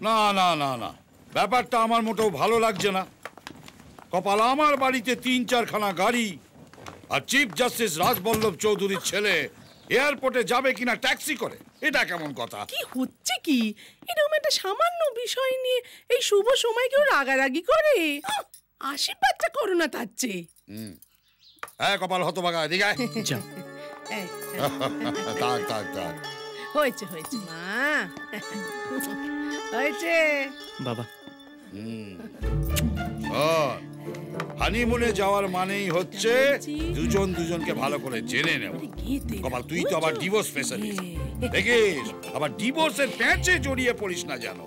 না না না না। ব্যাপারটা আমার মোটেও ভালো লাগছে না। কপাল আমার বাড়িতে তিন চারখানা গাড়ি আর চিফ জাস্টিস রাজবল্লভ চৌধুরীর ছেলে এয়ারপোর্টে যাবে কিনা ট্যাক্সি করে এটা কেমন কথা? কি হচ্ছে কি? এরকম একটা সামান্য বিষয় নিয়ে এই শুভ সময় কেউ রাগারাগি করে? আশীর্বাদটা করো না তার চেয়ে। হ্যাঁ কপাল হতবাগা এদিকে থাক। হয়েছে হয়েছে। মা। হয়েছে। বাবা। হানিমুনে যাওয়ার মানেই হচ্ছে দুজন দুজনকে ভালো করে জেনে নেব কপাল তুই তো আবার ডিভোর্স স্পেশালিস্ট দেখিস আবার ডিভোর্সের প্যাঁচে জড়িয়ে পড়িস না জানো।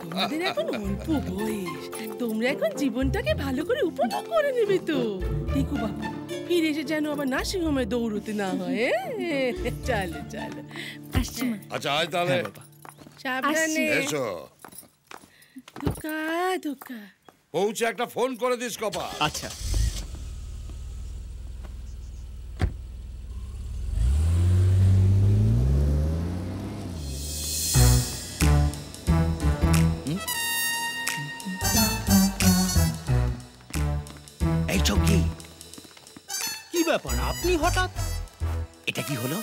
এখন অল্প বয়স। তোমরা এখন জীবনটাকে ভালো করে উপভোগ করে নেবে তো। দেখো বাবা ফিরে এসে যেন আবার নার্সিং হোমে দৌড়তে না হয়? চলো চলো। আচ্ছা আয় তাহলে। হ্যাঁ সাবধানে। এসো। ধোকা ধোকা। পৌঁছে একটা ফোন করে দিস কপাল। আচ্ছা। এই চৌকি কি? ব্যাপার? আপনি হঠাৎ? এটা কি হলো?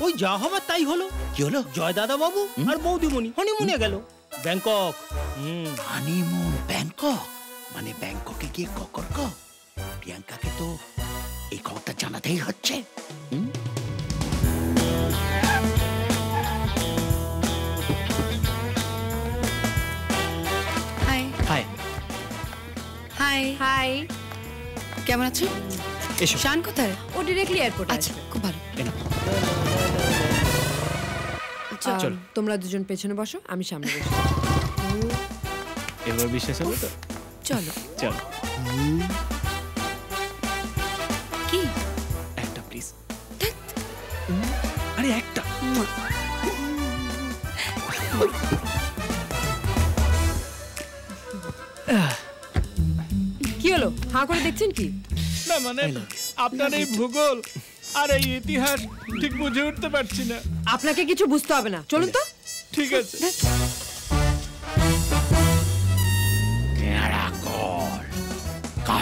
ওই যা হবার তাই হলো। কি হলো? জয় দাদা বাবু আর বৌদিমণি হনিমুনে গেল। ব্যাংকক। হুম। Honeymoon Bangkok? মানে ব্যাংককে গিয়ে ককর ক প্রিয়াঙ্কাকে তো এই খবরটা জানাতেই হচ্ছে? হাই। হাই। হাই। হাই। কেমন আছো? এসো। শান কোথায়? ও ডিরেক্টলি এয়ারপোর্ট আচ্ছা খুব ভালো। তোমরা দুজন পেছনে বসো আমি সামনে বসি এবার বিশ্বাস হবে তো? চলো। চলো। কি? একটা প্লিজ আরে একটা। কি হলো? হাঁ করে দেখছেন কি? না মানে আপনার এই ভূগোল আর এই ইতিহাস ঠিক বুঝে উঠতে পারছি না। আপনাকে কিছু বুঝতে হবে না। চলুন তো। ঠিক আছে।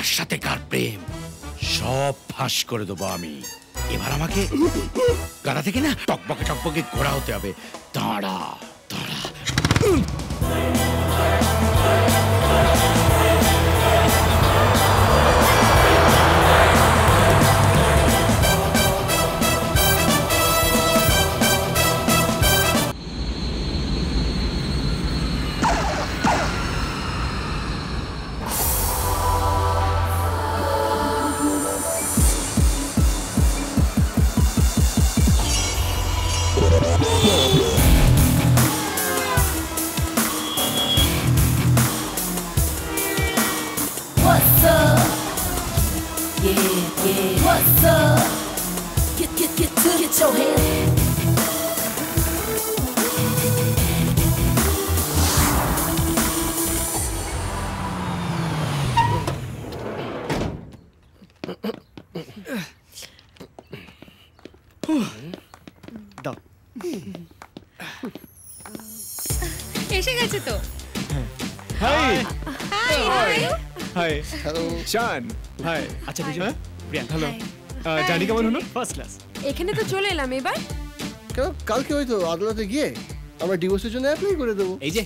কার সাথে কার প্রেম? সব ফাঁস করে দেবো আমি। এবার আমাকে গাড়া থেকে না টকপকে টকপকে ঘোরা হতে হবে? দাঁড়া। yeah. What's up? Get, get, get to get your hands. দাও এসে গেছে তো হাই হাই হাই হাই শান হাই আচ্ছা বিজয় প্রিয়াঙ্কা হ্যালো জানি কেমন হলো ফার্স্ট ক্লাস এখানে তো চলে এলাম এবার? কেন? কালকে হয়তো আদালতে গিয়ে আমরা ডিভোর্সের জন্য অ্যাপ্লাই করে দেবো। এই যে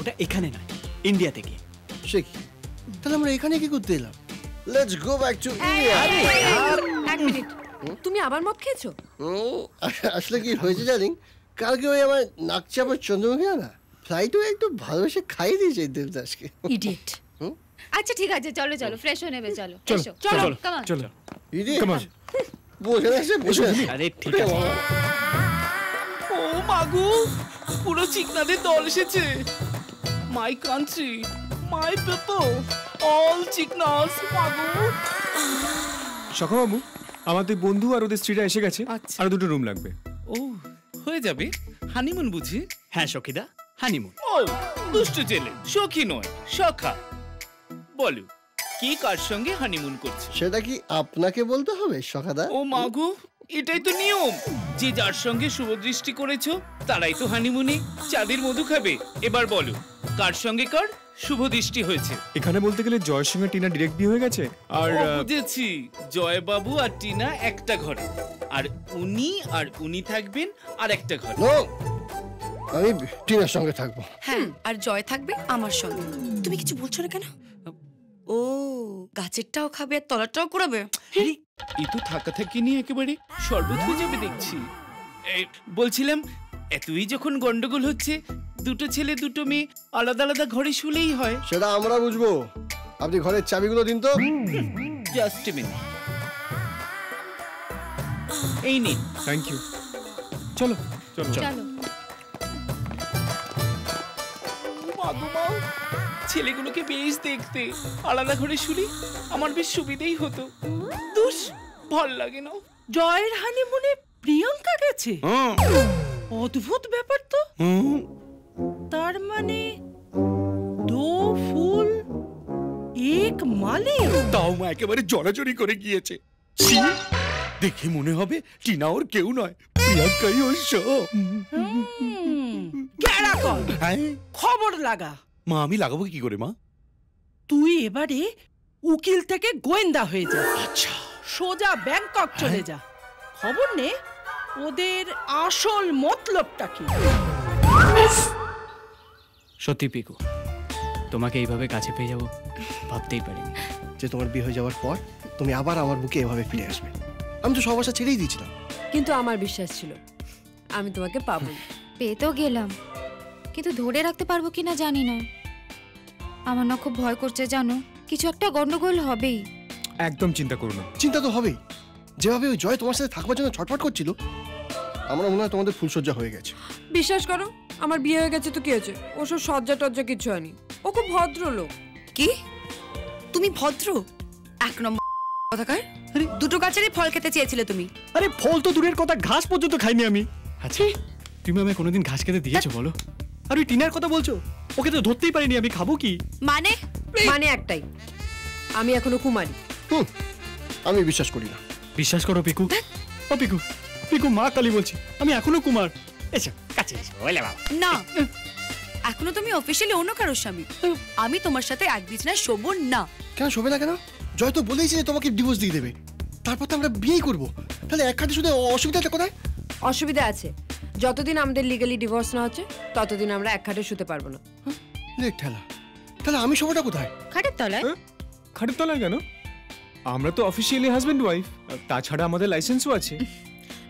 ওটা এখানে নয় ইন্ডিয়াতে গিয়ে। সে কি? তাহলে আমরা এখানে কি করতে এলাম? Let's go back to India এক মিনিট। তুমি আবার মদ খেয়েছো? আসলে কি হয়েছে জানি? কালকে ওই আমার নাক চাপার চন্দ্রমুখী না ফ্লাইটও একটু ভালোবেসে খাইয়ে দিয়েছে দেবদাসকে। ইডিয়েট আচ্ছা ঠিক আছে চলো চলো ফ্রেশ হয়ে নেবে চলো চলো, এসো। চলো, চলো কাম চলো। ইডি Come on. বোঝে না সে বোঝে না। আরে ঠিক আছে। ও মাগু পুরো চিকনাদের দল এসেছে। My country my people all চিকনাস মাগু সখাবাবু আমাদের বন্ধু আর ওদের স্ত্রীরা এসে গেছে। আচ্ছা। আর দুটো রুম লাগবে। ও হয়ে যাবে। হানিমুন বুঝি? হ্যাঁ সখিদা হানিমুন ও দুষ্টু ছেলে সখী নয় সখা। বলো কি কার সঙ্গে হানিমুন করছে? সেটা কি আপনাকে বলতে হবে সখাদা? ও মাগো এটাই তো নিয়ম। যে যার সঙ্গে শুভ দৃষ্টি করেছ তারাই তো হানিমুনে চাঁদের মধু খাবে। এবার বলো কার সঙ্গে কার শুভ দৃষ্টি হয়েছে? এখানে বলতে গেলে জয়ের সঙ্গে টিনা ডিরেক্ট বিয়ে হয়ে গেছে আর বুঝেছি জয়বাবু আর টিনা একটা ঘরে। আর উনি আর উনি থাকবেন আর একটা ঘরে। নো আমি টিনার সঙ্গে থাকব। হ্যাঁ আর জয় থাকবে আমার সঙ্গে। তুমি কিছু বলছো না কেন? ও গাছেরটাও খাবে আর তলাটাও কুড়াবে। এই তো থাকা থাকি নিয়ে একেবারে শরবত হয়ে যাবে দেখছি। বলছিলাম এতই যখন গন্ডগোল হচ্ছে দুটো ছেলে দুটো মেয়ে আলাদা আলাদা ঘরে শুলেই হয়। সেটা আমরা বুঝব। আপনি ঘরের চাবিগুলো দিন তো। Just minute. এই নিন। থ্যাংক ইউ চলো চলো। চলো। ছেলেগুলোকে বেশ দেখতে। আলাদা ঘরে শুলি আমার বেশ সুবিধেই হতো। দুষ ভালো লাগে না। জয়ের হানিমুনে প্রিয়াঙ্কা গেছে? অদ্ভুত ব্যাপার তো। তার মানে দো ফুল এক মালে? তাও মা একেবারে জড়াজড়ি করে গিয়েছে! দেখে মনে হবে টিনা ওর কেউ নয়। প্রিয়াঙ্কাই ওর সব। হ্যাঁ? খবর লাগা। মা আমি লাগাবো কি করে মা? তুই এবারে উকিল থেকে গোয়েন্দা হয়ে যা। আচ্ছা। সোজা ব্যাংকক চলে যা। খবর নে ওদের আসল মতলবটা কি? সত্যি পিকু তোমাকে এইভাবে কাছে পেয়ে যাব ভাবতেই পারিনি। যে তোমার বিয়ে হয়ে যাওয়ার পর তুমি আবার আমার বুকে এভাবে ফিরে আসবে। আমি তো সব আশা ছেড়েই দিয়েছিলাম। কিন্তু আমার বিশ্বাস ছিল আমি তোমাকে পাবো। পেয়ে তো গেলাম। কিন্তু ধরে রাখতে পারব কিনা জানি না। আমার না খুব ভয় করছে জানো? কিছু একটা গন্ডগোল হবেই। একদম চিন্তা করো না। চিন্তা তো হবেই। যেভাবে ওই জয় তোমার সাথে থাকবার জন্য ছটফট করছিল আমার মনে হয় তোমাদের ফুলসজ্জা হয়ে গেছে। বিশ্বাস করো আমার বিয়ে হয়ে গেছে তো কি হয়েছে? ওসব সজ্জা টজ্জা কিছু হয়নি। ও খুব ভদ্র লোক কি? তুমি ভদ্র? এক নম্বর কথাকার? দুটো গাছেরই ফল খেতে চেয়েছিলে তুমি। আরে ফল তো দূরের কথা ঘাস পর্যন্ত খাইনি আমি। আচ্ছা তুমি আমায় কোনোদিন ঘাস খেতে দিয়েছ বলো। আর ওই টিনার কথা বলছো? ওকে তো ধরতেই পারিনি আমি খাব কি? মানে? মানে একটাই। আমি এখনও কুমারী। হুম আমি বিশ্বাস করি না। বিশ্বাস করো পিকু। ও পিকু পিকু মা কালী বলছি আমি এখনও কুমার। এসো কাছে এসো ওলে বাবা। না এখনও তুমি অফিসিয়ালি অন্য কারোর স্বামী। আমি তোমার সাথে এক বিছনায় শোবো না। কেন শোবে না কেন? জয় তো বলেইছে যে তোমাকে ডিভোর্স দিয়ে দেবে। তারপর তো আমরা বিয়েই করব। তাহলে এক খাতে শুধু অসুবিধাটা কোথায়? অসুবিধা আছে। যতদিন আমাদের লিগালি ডিভোর্স না হচ্ছে ততদিন আমরা এক খাটে শুতে পারব না। লে ঠেলা। তাহলে আমি শোবোটা কোথায়? খাটের তলায়? খাটের তলায় কেন? আমরা তো অফিসিয়ালি হাজবেন্ড ওয়াইফ তাছাড়া আমাদের লাইসেন্সও আছে।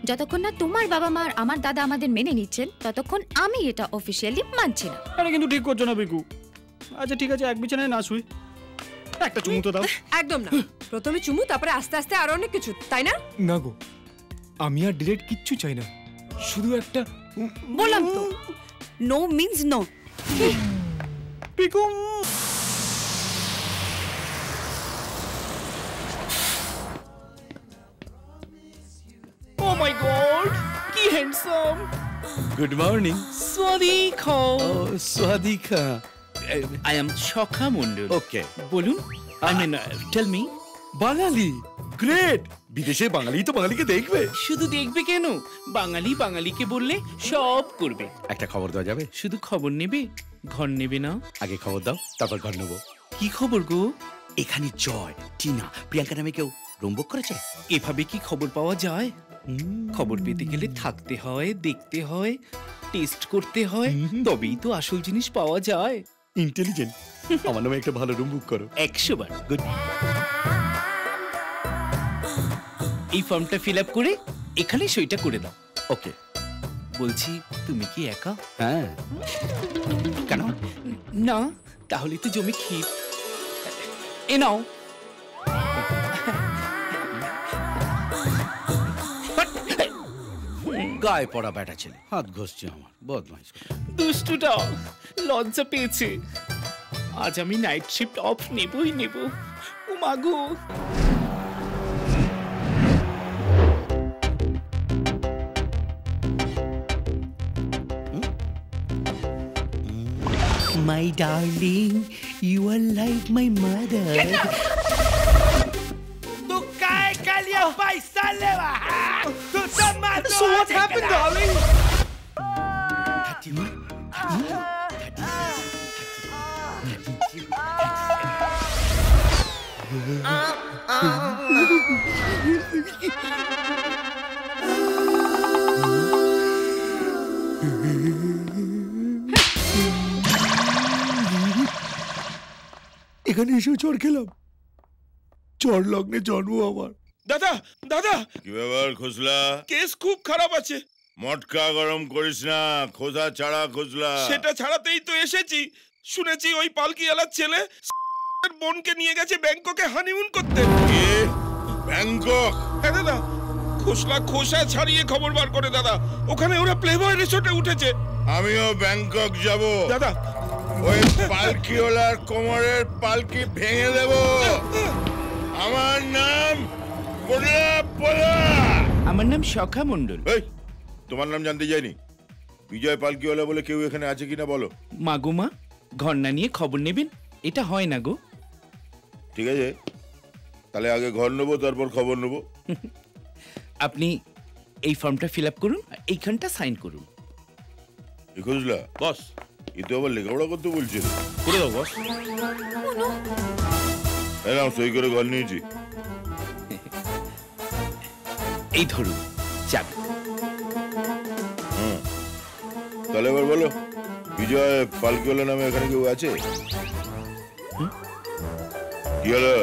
যতক্ষণ না তোমার বাবা মা আর আমার দাদা আমাদের মেনে নিচ্ছেন ততক্ষণ আমি এটা অফিসিয়ালি মানছি না। আরে কিন্তু ঠিক করছ না পিকু আচ্ছা ঠিক আছে এক বিছানায় না শুই। একটা চুমু তো দাও। একদম না। প্রথমে চুমু তারপরে আস্তে আস্তে আরও অনেক কিছু তাই না? না গো আমি আর ডিরেক্ট কিচ্ছু চাই না। শুধু একটা বললাম তো। No means no Piku oh my god কি handsome good morning Swadika O Swadika I am Sakha Mondal okay বলুন I mean tell me Bangali great বিদেশে বাঙালি তো বাঙালিকে দেখবে। শুধু দেখবে কেন? বাঙালি বাঙালিকে বললে সব করবে। একটা খবর দেওয়া যাবে? শুধু খবর নেবে? ঘর নেবে না? আগে খবর দাও তারপর ঘর নেব। কি খবর গো? এখানে জয় টিনা প্রিয়াঙ্কা নামে কেউ রুমবুক করেছে? এভাবে কি খবর পাওয়া যায়? খবর পেতে গেলে থাকতে হয় দেখতে হয় টেস্ট করতে হয় তবেই তো আসল জিনিস পাওয়া যায়। ইন্টেলিজেন্ট। আমার নামে একটা ভালো রুম বুক করো। একশো বার। গুড। এই ফর্মটা ফিল আপ করে এখানে সইটা করে দাও ওকে বলছি তুমি কি একা? হ্যাঁ। কেন? না। তাহলে তো জমি ক্ষীর। এ নাও। গায়ে পড়া ব্যাটা ছেলে। হাত ঘষছে আমার বদমাইশ। দুষ্টুটা লজ্জা পেয়েছে। আজ আমি নাইট শিফট অফ নেবই নেব। ও My darling, you are like my mother. तू काय कालिया पैसा लेवा तू tomato So what happened, darling? এখানে এসেও চড় খেলাম। চড় লগ্নে জন্ম আমার। দাদা দাদা! কি ব্যাপার খোসলা কেস খুব খারাপ আছে। মটকা গরম করিস না খোসা ছাড়া খোসলা সেটা ছাড়াতেই তো এসেছি। শুনেছি ওই পালকিওয়ালার ছেলে বোনকে নিয়ে গেছে ব্যাংককে হানিমুন করতে। কে? ব্যাংকক? হ্যাঁ দাদা। খোসলা খোসা ছাড়িয়ে খবর বার করে দাদা। ওখানে ওরা প্লেবয় রিসোর্টে উঠেছে। আমিও ব্যাংকক যাব। দাদা ওই পালকিওলার কোমরের পালকি ভেঙে দেব। আমার নাম পোলা পোলা আমার নাম সখা মণ্ডল। এই তোমার নাম জানতে চাইনি? বিজয় পালকিওয়ালা বলে কেউ এখানে আছে কিনা বলো। মাগুমা ঘরনা নিয়ে খবর নেবেন? এটা হয় না গো। ঠিক আছে তাহলে আগে ঘর নেব তারপর খবর নেব। আপনি এই ফর্মটা ফিল আপ করুন এইখানটা সাইন করুন। খুঁজলা। বস। এ তো আবার লেখাপড়া করতে বলছিল করে দাও বস। এলাম সই করে ঘর নিয়েছি। এই ধরুন চাবি হ্যাঁ তাহলে এবার বলো বিজয় পালকিওয়ালা নামে এখানে কেউ আছে? কি হলো?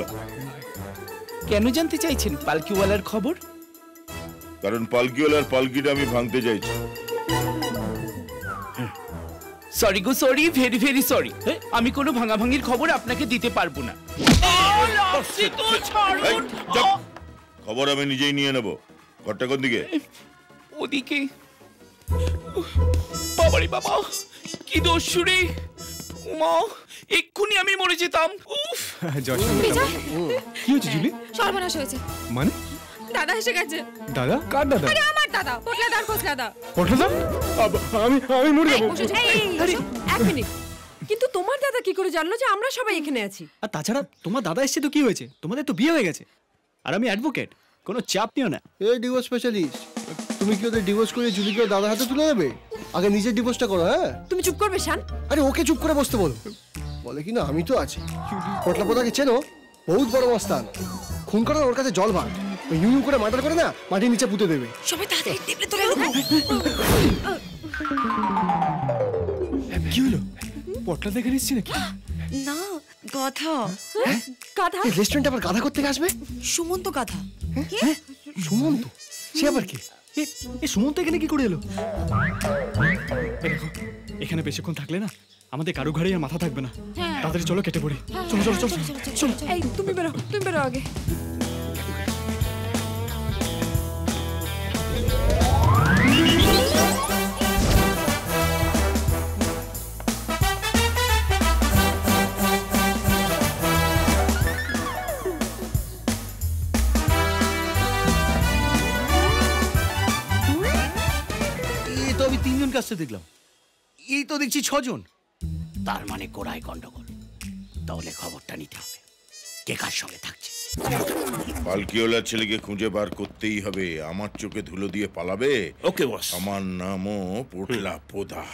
কেন জানতে চাইছেন পালকিওয়ালার খবর? কারণ পালকিওয়ালার পালকিটা আমি ভাঙতে চাইছি। সরি গো সরি ভেরি ভেরি সরি আমি কোনো ভাঙাভাঙির খবর আপনাকে দিতে পারব না। খবর আমি নিজেই নিয়ে নেব। ঘরটা কোন দিকে? ওদিকে। বাবারে বাবা কি দস্যু রে উমা এক্ষুনি আমি মরে যেতাম। উফ। কি হয়েছে জুলি? সর্বনাশ হয়েছে। মানে? দাদা এসে গেছে। দাদা? কার দাদা? আরে আমার দাদা পটলা দার খোসলা দা পটলা আমি আমি মরে যাব। এক মিনিট। কিন্তু তোমার দাদা কি করে জানলো যে আমরা সবাই এখানে আছি? আর তাছাড়া তোমার দাদা এসছে তো কি হয়েছে? তোমাদের তো বিয়ে হয়ে গেছে। আর আমি অ্যাডভোকেট কোনো চাপ নিও না। এই ডিভোর্স স্পেশালিস্ট তুমি কি ওদের ডিভোর্স করে জুলিকে ওর দাদার হাতে তুলে দেবে? আগে নিজের ডিভোর্সটা করো হ্যাঁ? তুমি চুপ করবে শান। আরে ওকে চুপ করে বসতে বলো। বলে কি না আমি তো আছি। পটলা পোতাকে চেনো বহুত বড় মস্তান। খুন করার ওর কাছে জল ভাগ ওই ইউ করে মার্ডার করে না মাটির নিচে পুঁতে দেবে। সবাই তাড়াতাড়ি টেবিলে তুলে কি হলো? পটলা দেখে নিচ্ছি নাকি? না গাধা। গাধা? রেস্টুরেন্টে আবার গাধা করতে আসবে? সুমন্ত গাধা। সুমন্ত? সে আবার কি? এ- সুমন্ত এখানে কি করে এলো? এখানে বেশিক্ষণ থাকলে না আমাদের কারও ঘাড়ে আর মাথা থাকবে না। হ্যাঁ। তাড়াতাড়ি চলো কেটে পড়ি। চলো চলো। চলো চলো। এই তুমি বেরো তুমি বেরো আগে। আমি তিনজন কাছে দেখলাম। এই তো দেখছি ছজন। তার মানে গোড়ায় গন্ডগোল। তাহলে খবরটা নিতে হবে। কে কার সঙ্গে থাকছে। পালকিওলার ছেলেকে খুঁজে বার করতেই হবে। আমার চোখে ধুলো দিয়ে পালাবে। ওকে বস। আমার নামও পোটলা পোদা।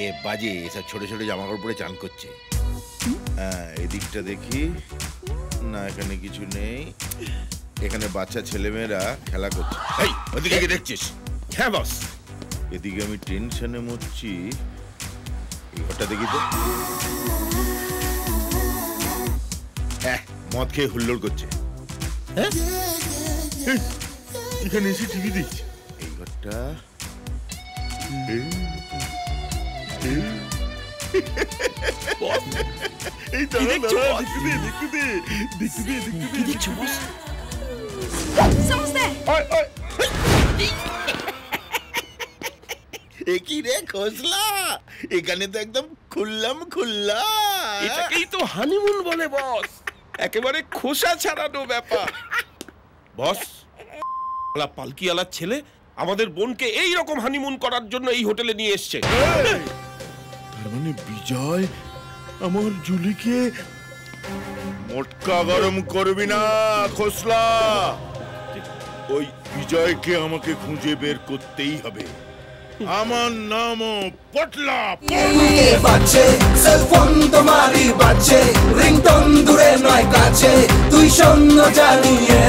এ বাজে এসব ছোট ছোট জামা কাপড় পরে চান করছে। হ্যাঁ এদিকটা দেখি। না এখানে কিছু নেই। এখানে বাচ্চা ছেলেমেয়েরা খেলা করছে। এই ওদিকে কি দেখছিস? হ্যাঁ বস। এদিকে আমি টেনশনে মরছি। এই ঘরটা দেখি তো। হ্যাঁ মদ খেয়ে হুল্লোড় করছে। হ্যাঁ? এখানে এসে টিভি দেখছি। এই ঘরটা। এই, এই। এই দাঁড়া, দাঁড়া, দেখতে দে, দেখতে দে, দেখতে দে, দেখতে দে, দেখতে দে। সমস্ত। ওই, ওই, একই রে খোসলা? এখানে তো একদম খুললাম খুল্লা। এটাকেই তো হানিমুন বলে বস। একেবারে খোসা ছাড়ানো ব্যাপার। বস ওলা পালকিওয়ালার ছেলে আমাদের বোনকে এই রকম হানিমুন করার জন্য এই হোটেলে নিয়ে এসছে। তার মানে বিজয় আমার জুলিকে মোটকা গরম করবি না খোসলা। ওই বিজয়কে আমাকে খুঁজে বের করতেই হবে। আমার নাম পটলা কে সেলফোন তোমারই বাজছে রিংটন দূরে নয় কাছে। তুই শূন্য জানিয়ে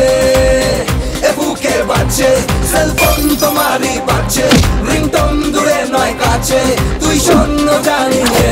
বুকে বাজছে সেলফোন তোমারই বাজছে রিংটন দূরে নয় কাছে। তুই শূন্য জানিয়ে